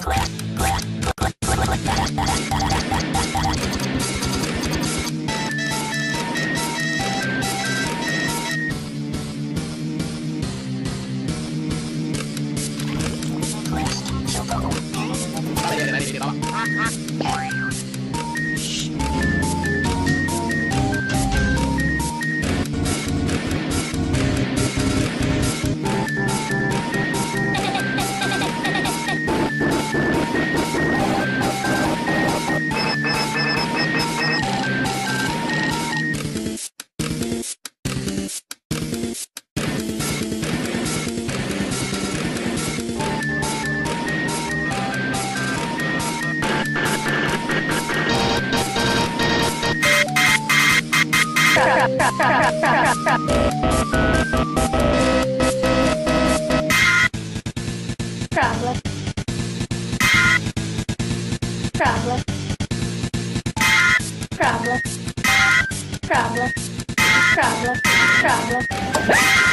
Problem. Carla. Carla. Carla. Carla. Carla. Carla.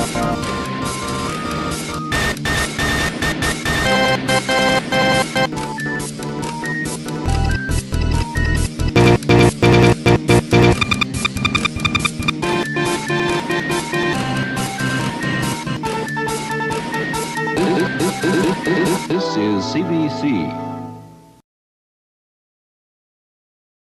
Problem. This is CBC,